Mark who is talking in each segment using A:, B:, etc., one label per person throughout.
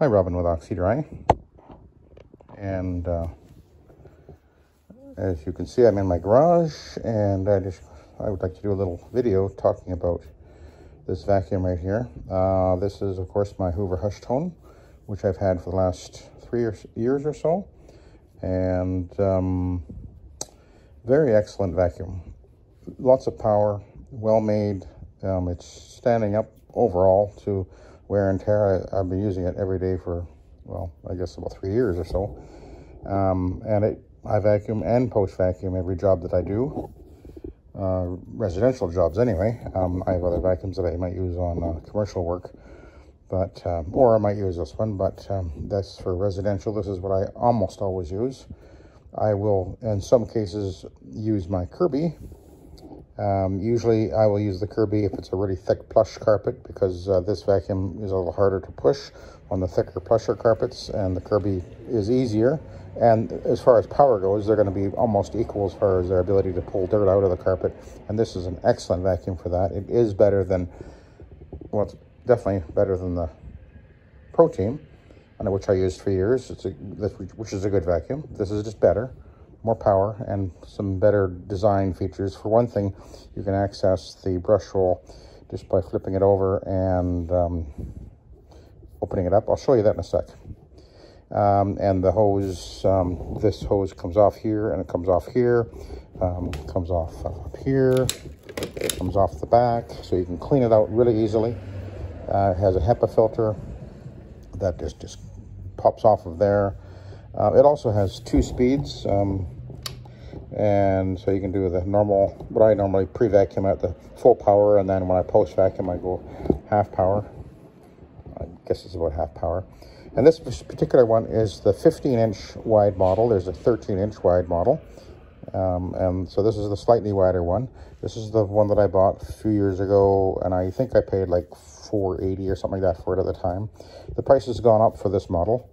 A: Hi, Robin with Oxy-Dry. And uh, as you can see, I'm in my garage, and I just I would like to do a little video talking about this vacuum right here. Uh, this is, of course, my Hoover Hush Tone, which I've had for the last three years or so. And um, very excellent vacuum. Lots of power, well made. Um, it's standing up overall to wear and tear. I, have been using it every day for, well, I guess about three years or so. Um, and it, I vacuum and post vacuum every job that I do. Uh, residential jobs anyway. Um, I have other vacuums that I might use on uh, commercial work, but um, or I might use this one, but um, that's for residential. This is what I almost always use. I will, in some cases, use my Kirby um, usually I will use the Kirby if it's a really thick plush carpet because uh, this vacuum is a little harder to push on the thicker plusher carpets and the Kirby is easier. And as far as power goes, they're going to be almost equal as far as their ability to pull dirt out of the carpet. And this is an excellent vacuum for that. It is better than, well, it's definitely better than the Pro Team, which I used for years, it's a, which is a good vacuum. This is just better more power and some better design features. For one thing, you can access the brush roll just by flipping it over and um, opening it up. I'll show you that in a sec. Um, and the hose, um, this hose comes off here and it comes off here, um, comes off up here, comes off the back, so you can clean it out really easily. Uh, it has a HEPA filter that just, just pops off of there. Uh, it also has two speeds, um, and so you can do the normal, what I normally pre-vacuum at the full power, and then when I post-vacuum, I go half power. I guess it's about half power. And this particular one is the 15-inch wide model. There's a 13-inch wide model. Um, and so this is the slightly wider one. This is the one that I bought a few years ago, and I think I paid like 480 or something like that for it at the time. The price has gone up for this model.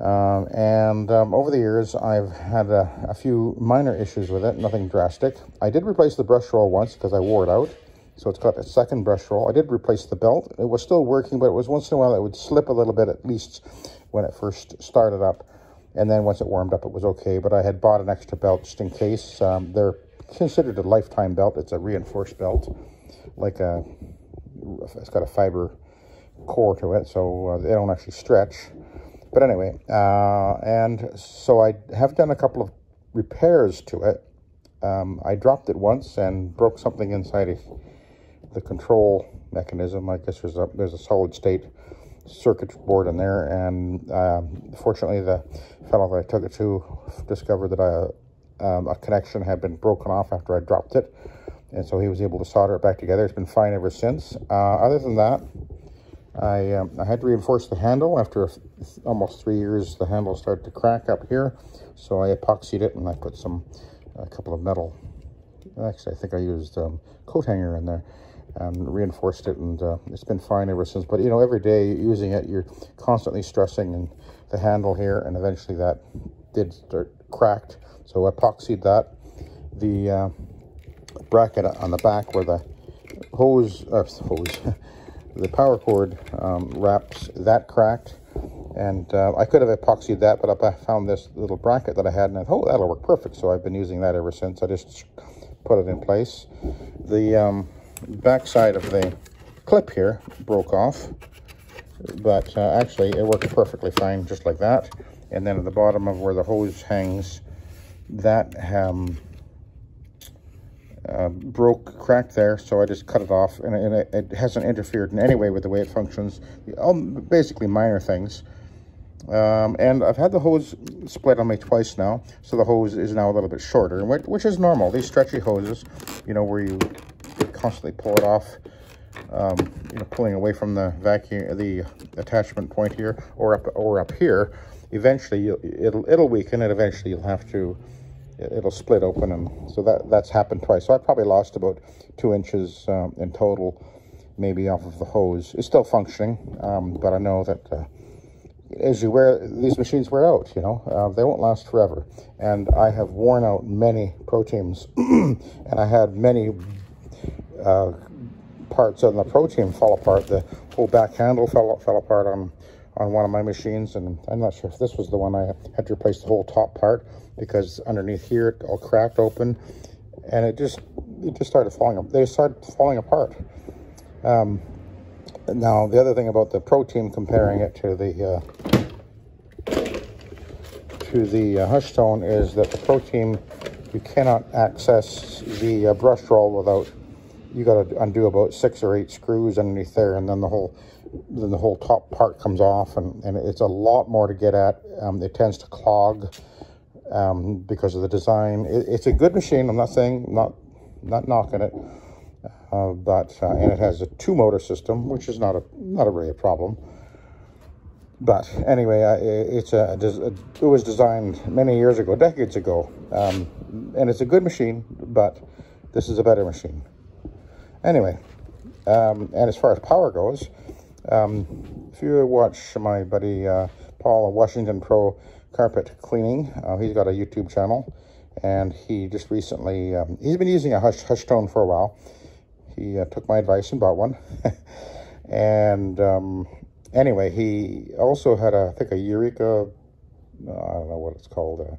A: Um, and um, over the years, I've had a, a, few minor issues with it, nothing drastic. I did replace the brush roll once because I wore it out. So it's got a second brush roll. I did replace the belt. It was still working, but it was once in a while it would slip a little bit at least when it first started up. And then once it warmed up, it was okay. But I had bought an extra belt just in case. Um, they're considered a lifetime belt. It's a reinforced belt, like a, it's got a fiber core to it, so uh, they don't actually stretch. But anyway, uh, and so I have done a couple of repairs to it. Um, I dropped it once and broke something inside of the control mechanism. I guess there's a, there's a solid state circuit board in there. And um, fortunately, the fellow that I took it to discovered that I, um, a connection had been broken off after I dropped it. And so he was able to solder it back together. It's been fine ever since. Uh, other than that, I, um, I had to reinforce the handle. After almost three years, the handle started to crack up here. So I epoxied it and I put some, a couple of metal, actually I think I used um, coat hanger in there and reinforced it and uh, it's been fine ever since. But you know, every day using it, you're constantly stressing and the handle here and eventually that did start cracked. So I epoxied that. The uh, bracket on the back where the hose, uh, hose, the power cord um, wraps that cracked and uh, I could have epoxied that but I found this little bracket that I had and I thought oh that'll work perfect so I've been using that ever since. I just put it in place. The um, back side of the clip here broke off but uh, actually it worked perfectly fine just like that. And then at the bottom of where the hose hangs that um, uh, broke, cracked there, so I just cut it off, and, and it, it, hasn't interfered in any way with the way it functions. Basically minor things. Um, and I've had the hose split on me twice now, so the hose is now a little bit shorter, which is normal. These stretchy hoses, you know, where you constantly pull it off, um, you know, pulling away from the vacuum, the attachment point here, or up, or up here. Eventually, it'll it'll weaken, and eventually you'll have to it'll split open and so that that's happened twice. So i probably lost about two inches um, in total maybe off of the hose. It's still functioning um, but i know that uh, as you wear these machines wear out you know? Uh, they won't last forever. And i have worn out many pro teams and i had many uh, parts of the pro team fall apart. The whole back handle fell, fell apart on on one of my machines, and I'm not sure if this was the one I had to replace the whole top part because underneath here it all cracked open, and it just it just started falling. They started falling apart. Um, now the other thing about the Pro Team, comparing it to the uh, to the uh, Hushtone, is that the Pro Team you cannot access the uh, brush roll without you got to undo about six or eight screws underneath there, and then the whole then the whole top part comes off, and, and it's a lot more to get at. Um, it tends to clog um, because of the design. It, it's a good machine. I'm not saying not not knocking it, uh, but uh, and it has a two motor system, which is not a not a really a problem. But anyway, I, it's a, it was designed many years ago, decades ago, um, and it's a good machine. But this is a better machine. Anyway, um, and as far as power goes, um, if you watch my buddy uh, Paul Washington Pro Carpet Cleaning, uh, he's got a YouTube channel, and he just recently, um, he's been using a hush, hush tone for a while. He uh, took my advice and bought one. and um, anyway, he also had, a, I think, a Eureka, uh, I don't know what it's called, uh,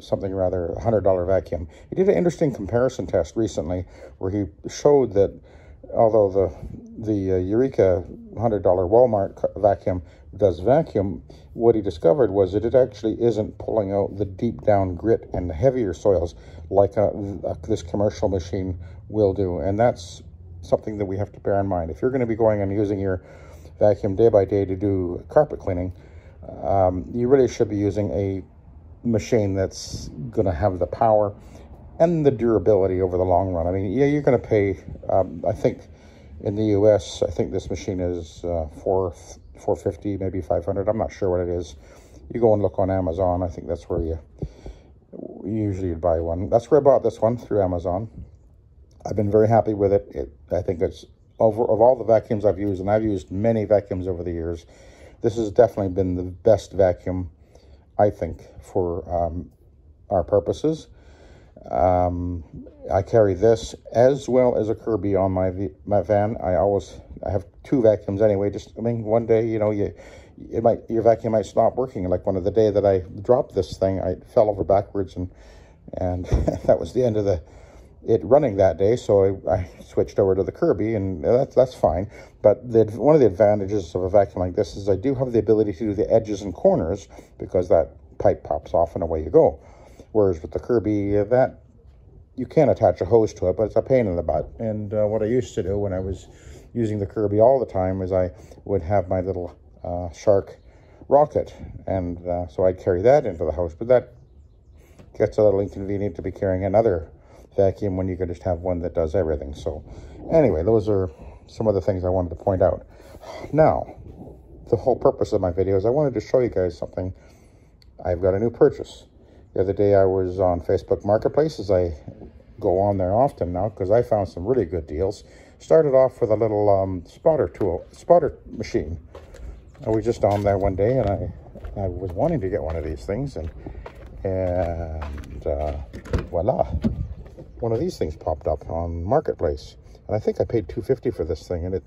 A: something rather $100 vacuum. He did an interesting comparison test recently where he showed that although the the uh, Eureka $100 Walmart vacuum does vacuum, what he discovered was that it actually isn't pulling out the deep down grit and the heavier soils like a, a, this commercial machine will do. And that's something that we have to bear in mind. If you're going to be going and using your vacuum day by day to do carpet cleaning, um, you really should be using a machine that's going to have the power and the durability over the long run. I mean, yeah, you're going to pay, um, I think in the US, I think this machine is uh, four, 450, maybe 500. I'm not sure what it is. You go and look on Amazon. I think that's where you, usually buy one. That's where I bought this one through Amazon. I've been very happy with it. it I think it's over of all the vacuums I've used, and I've used many vacuums over the years. This has definitely been the best vacuum, I think, for um, our purposes. Um, I carry this as well as a Kirby on my my van. I always I have two vacuums anyway. Just I mean, one day you know you it might your vacuum might stop working. Like one of the day that I dropped this thing, I fell over backwards and and that was the end of the it running that day. So I, I switched over to the Kirby, and that's that's fine. But the, one of the advantages of a vacuum like this is I do have the ability to do the edges and corners because that pipe pops off and away you go. Whereas with the Kirby, uh, that you can attach a hose to it, but it's a pain in the butt. And uh, what I used to do when I was using the Kirby all the time is I would have my little uh, Shark rocket, and uh, so I'd carry that into the house. But that gets a little inconvenient to be carrying another vacuum when you could just have one that does everything. So anyway, those are some of the things I wanted to point out. Now, the whole purpose of my video is I wanted to show you guys something. I've got a new purchase. The other day I was on Facebook Marketplace, as I go on there often now, because I found some really good deals. Started off with a little um, spotter tool, spotter machine. I was just on there one day, and I, I was wanting to get one of these things, and and uh, voila, one of these things popped up on Marketplace. And I think I paid 250 for this thing, and it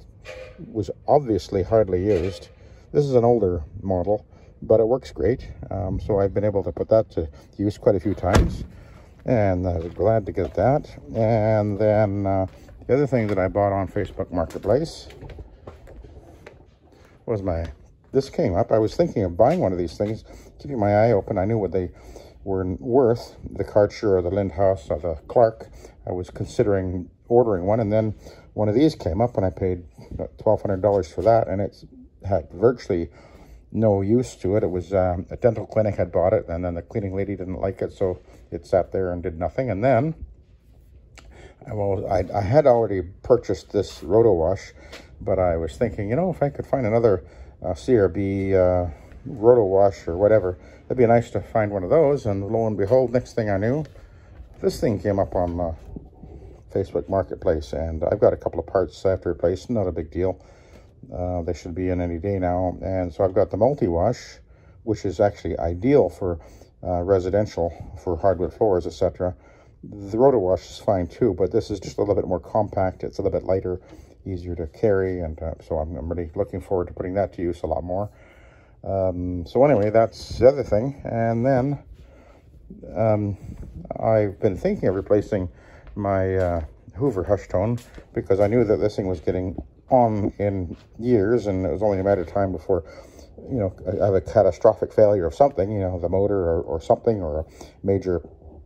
A: was obviously hardly used. This is an older model, but it works great. Um, so I've been able to put that to use quite a few times. And I was glad to get that. And then uh, the other thing that I bought on Facebook Marketplace was my, this came up. I was thinking of buying one of these things, keeping my eye open. I knew what they were worth, the Karcher or the Lindhaus or the Clarke. I was considering ordering one. And then one of these came up and I paid $1,200 for that. And it's had virtually no use to it. It was um, a dental clinic had bought it, and then the cleaning lady didn't like it, so it sat there and did nothing. And then, well, I, I had already purchased this Roto Wash, but I was thinking, you know, if I could find another uh, CRB uh, Roto Wash or whatever, it'd be nice to find one of those. And lo and behold, next thing I knew, this thing came up on uh, Facebook Marketplace, and I've got a couple of parts I have to replace. Not a big deal. Uh, they should be in any day now. And so I've got the multi-wash, which is actually ideal for uh, residential, for hardwood floors, etc. The roto wash is fine too, but this is just a little bit more compact. It's a little bit lighter. easier to carry, and uh, so I'm, I'm, really looking forward to putting that to use a lot more. Um, so anyway, that's the other thing. And then um, I've been thinking of replacing my uh, Hoover Hushtone because I knew that this thing was getting on in years and it was only a matter of time before you know I have a catastrophic failure of something you know the motor or, or something or a major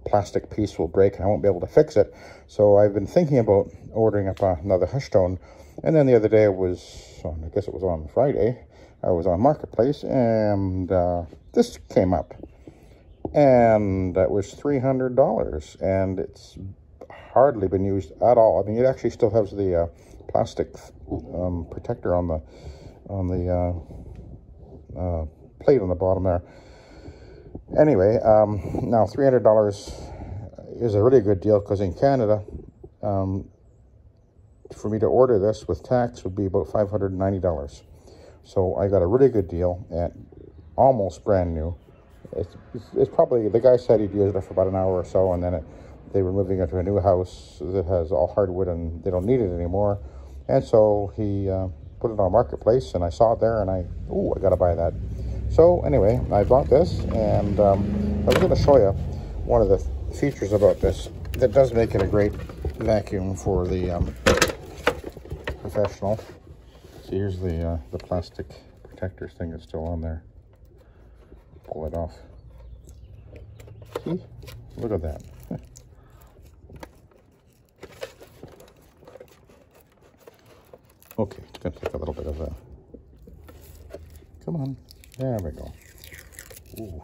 A: plastic piece will break and I won't be able to fix it. So I've been thinking about ordering up another Hushtone and then the other day was I guess it was on Friday I was on Marketplace and uh, this came up. And that was $300 and it's hardly been used at all. I mean, it actually still has the uh, plastic um, protector on the on the uh, uh, plate on the bottom there. Anyway, um, now $300 is a really good deal because in Canada, um, for me to order this with tax would be about $590. So I got a really good deal at almost brand new. It's, it's, it's, probably, the guy said he'd used it for about an hour or so, and then it, they were moving into a new house that has all hardwood and they don't need it anymore. And so he uh, put it on Marketplace, and I saw it there, and I, oh, I got to buy that. So anyway, I bought this, and um, I was going to show you one of the features about this that does make it a great vacuum for the um, professional. See, here's the, uh, the plastic protectors thing that's still on there. Pull it off. See? Look at that. Okay, it's going to take a little bit of a... Come on. There we go. Ooh.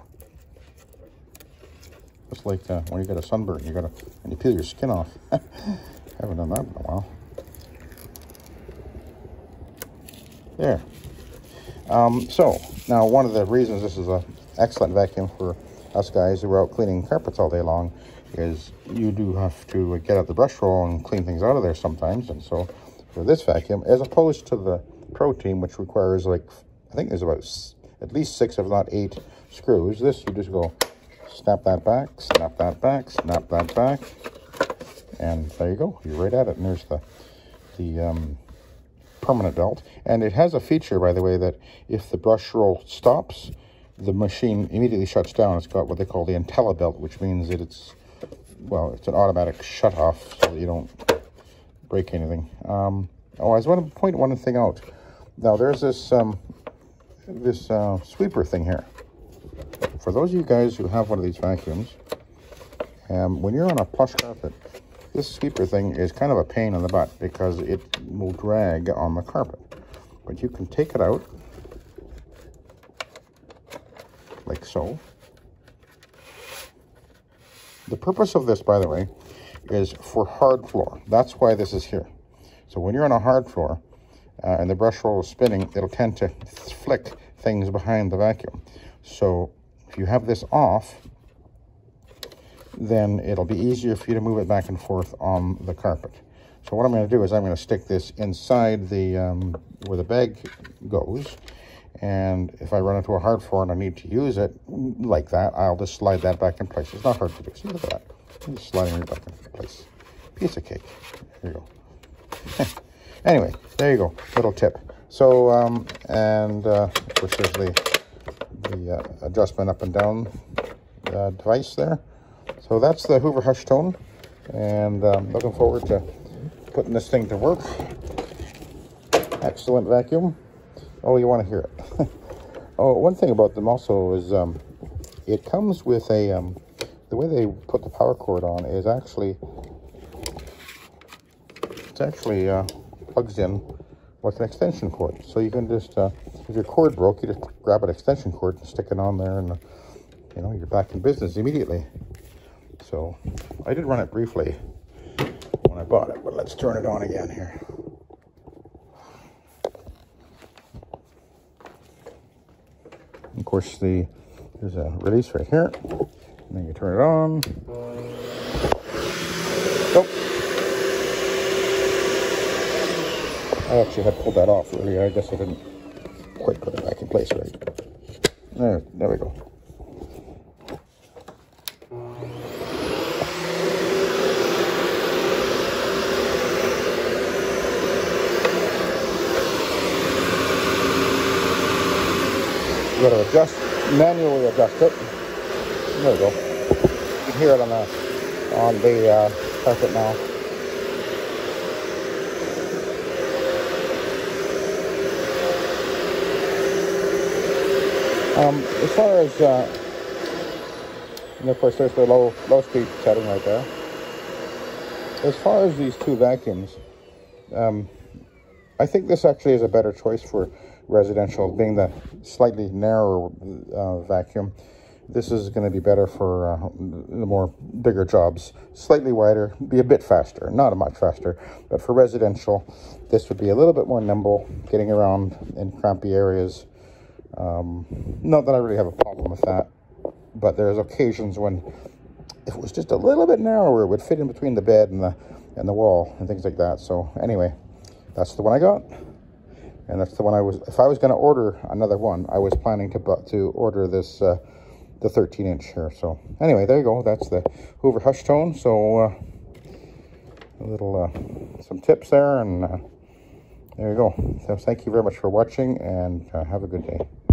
A: Just like uh, when you get a sunburn, you gotta, and you peel your skin off. Haven't done that in a while. There. Um, so, now one of the reasons this is an excellent vacuum for us guys who are out cleaning carpets all day long is you do have to get out the brush roll and clean things out of there sometimes. And so for this vacuum, as opposed to the Pro Team, which requires like, I think there's about at least six, if not eight screws. This, you just go snap that back, snap that back, snap that back. And there you go. You're right at it. And there's the, the um, permanent belt. And it has a feature, by the way, that if the brush roll stops, the machine immediately shuts down. It's got what they call the IntelliBelt, which means that it's, well, it's an automatic shut off so you don't break anything. Um, oh, I just want to point one thing out. Now, there's this, um, this uh, sweeper thing here. For those of you guys who have one of these vacuums, um, when you're on a plush carpet, this sweeper thing is kind of a pain in the butt because it will drag on the carpet. But you can take it out, like so. The purpose of this, by the way, is for hard floor. That's why this is here. So when you're on a hard floor uh, and the brush roll is spinning, it'll tend to flick things behind the vacuum. So if you have this off, then it'll be easier for you to move it back and forth on the carpet. So what I'm going to do is I'm going to stick this inside the um, where the bag goes. And if I run into a hard floor and I need to use it like that, I'll just slide that back in place. It's not hard to do. Look at that. I'm just sliding it back in place. Piece of cake. There you go. anyway, there you go. Little tip. So, um, and uh, which is the, the uh, adjustment up and down uh, device there. So that's the Hoover Hush Tone. and um, looking forward to putting this thing to work. Excellent vacuum. Oh, you want to hear it. oh, one thing about them also is um, it comes with a, um, the way they put the power cord on is actually, it's actually uh, plugs in like an extension cord. So you can just, uh, if your cord broke, you just grab an extension cord and stick it on there and, uh, you know, you're back in business immediately. So I did run it briefly when I bought it, but let's turn it on again here. Of course, the there's a release right here. And then you turn it on. Oh! I actually had pulled that off earlier. I guess I didn't quite put it back in place right. There, there we go. You gotta adjust, manually adjust it. There we go. You can hear it on the on the uh, carpet now. Um, as far as, uh, and of course there's the low, low speed setting right there. As far as these two vacuums, um, I think this actually is a better choice for residential, being the slightly narrower uh, vacuum. This is going to be better for uh, the more bigger jobs. Slightly wider, be a bit faster, not a much faster, but for residential, this would be a little bit more nimble, getting around in crampy areas. Um, not that I really have a problem with that, but there's occasions when if it was just a little bit narrower, it would fit in between the bed and the and the wall and things like that. So anyway, that's the one I got, and that's the one I was. If I was going to order another one, I was planning to to order this uh, the 13 inch here. So anyway, there you go. That's the Hoover Hush Tone. So uh, a little uh, some tips there, and uh, there you go. So thank you very much for watching, and uh, have a good day.